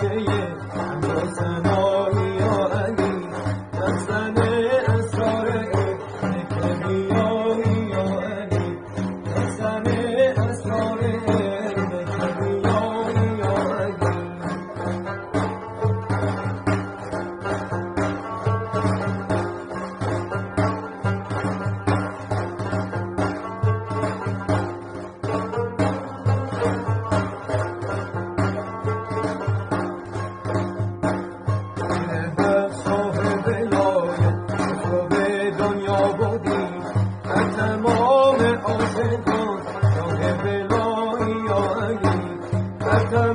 شافعية That's her